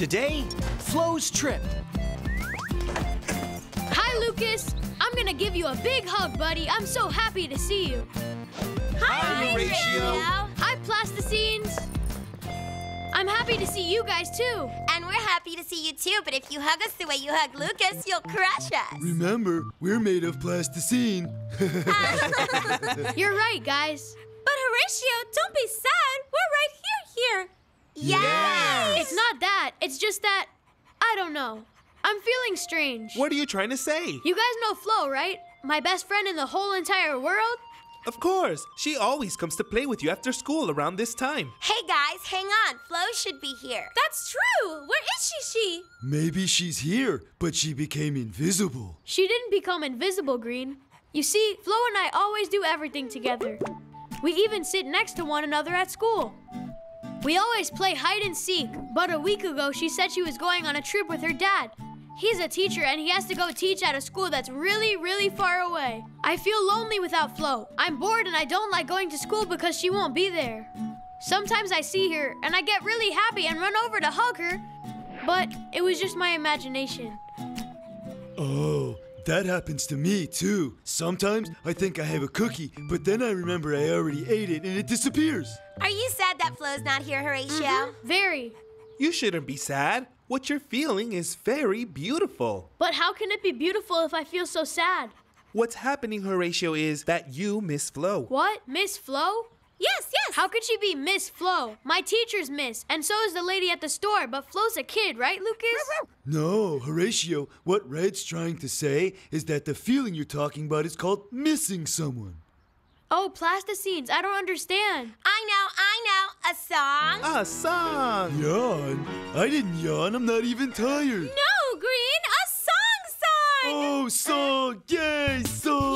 Today, Flo's trip. Hi, Lucas. I'm gonna give you a big hug, buddy. I'm so happy to see you. Hi, Horatio. Hi, Plasticines. I'm happy to see you guys too. And we're happy to see you too, but if you hug us the way you hug Lucas, you'll crush us. Remember, we're made of plasticine. You're right, guys. But Horatio, don't be sad. We're right here, here. Yes! It's not that. It's just that I don't know. I'm feeling strange. What are you trying to say? You guys know Flo, right? My best friend in the whole entire world? Of course. She always comes to play with you after school around this time. Hey guys, hang on. Flo should be here. That's true. Where is she, she? Maybe she's here, but she became invisible. She didn't become invisible, Green. You see, Flo and I always do everything together. We even sit next to one another at school. We always play hide and seek, but a week ago she said she was going on a trip with her dad. He's a teacher and he has to go teach at a school that's really, really far away. I feel lonely without Flo. I'm bored and I don't like going to school because she won't be there. Sometimes I see her and I get really happy and run over to hug her, but it was just my imagination. Oh, that happens to me too. Sometimes I think I have a cookie, but then I remember I already ate it and it disappears. Are you sad that Flo's not here, Horatio? Mm-hmm. Very. You shouldn't be sad. What you're feeling is very beautiful. But how can it be beautiful if I feel so sad? What's happening, Horatio, is that you miss Flo. What? Miss Flo? Yes, yes. How could she be Miss Flo? My teacher's Miss, and so is the lady at the store, but Flo's a kid, right, Lucas? No, Horatio, what Red's trying to say is that the feeling you're talking about is called missing someone. Oh, plasticines, I don't understand. I know, I know. A song? A song. Yawn? I didn't yawn, I'm not even tired. No, Green, a song song. Oh, song! Yay, song!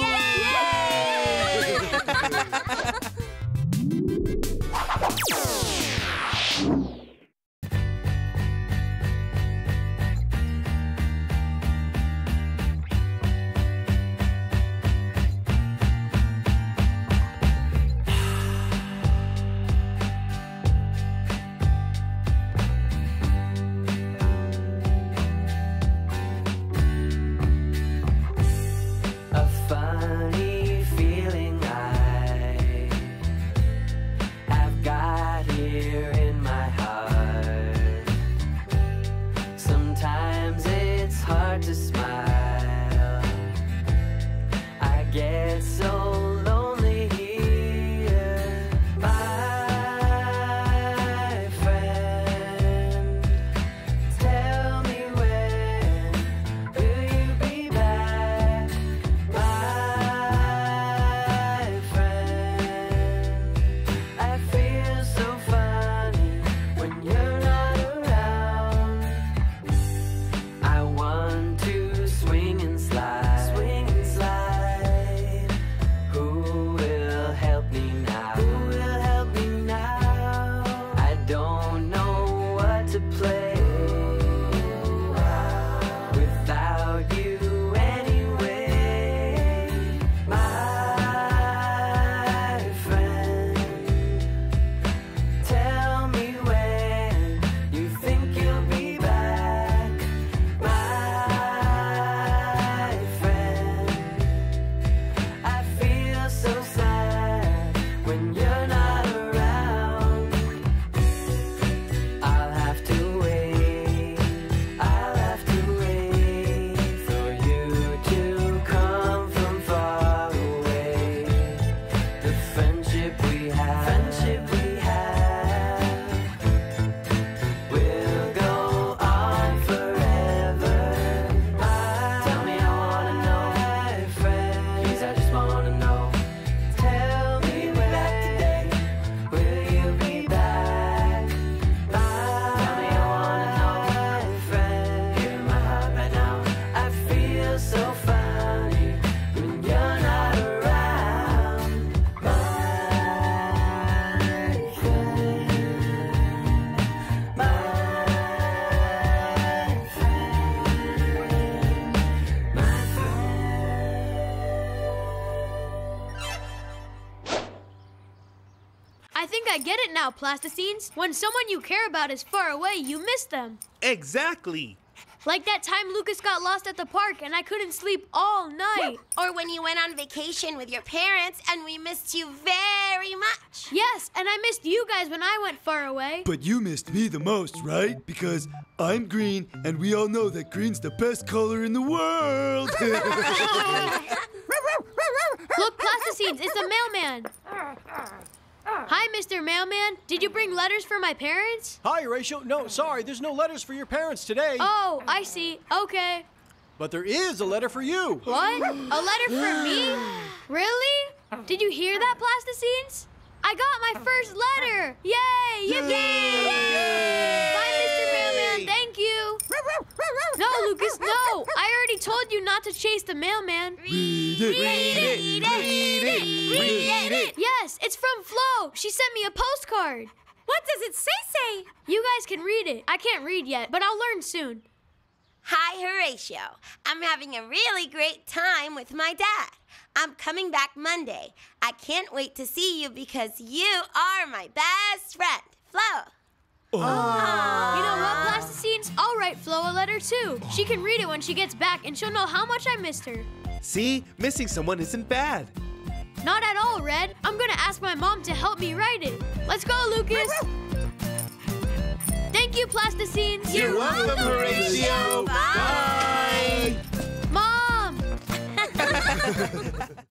Get it now, Plasticines. When someone you care about is far away, you miss them. Exactly. Like that time Lucas got lost at the park and I couldn't sleep all night. Or when you went on vacation with your parents and we missed you very much. Yes, and I missed you guys when I went far away. But you missed me the most, right? Because I'm green, and we all know that green's the best color in the world. Look, Plasticines, it's the mailman. Hi, Mr. Mailman. Did you bring letters for my parents? Hi, Horatio. No, sorry, there's no letters for your parents today. Oh, I see. Okay. But there is a letter for you. What? A letter for me? Really? Did you hear that, Plasticines? I got my first letter! Yay! Yippee! Bye, Mr. Mailman. Thank you. No, Lucas, no. I already told you not to chase the mailman. Read it. Read it, read it, read it. Read it. Yes, it's from Flo. She sent me a postcard. What does it say, say? You guys can read it. I can't read yet, but I'll learn soon. Hi, Horatio. I'm having a really great time with my dad. I'm coming back Monday. I can't wait to see you because you are my best friend, Flo. You know what, Plasticines? I'll write Flo a letter too. She can read it when she gets back, and she'll know how much I missed her. See, missing someone isn't bad. Not at all, Red. I'm gonna ask my mom to help me write it. Let's go, Lucas. Thank you, Plasticines. You're welcome, Horatio. Bye. Bye. Mom!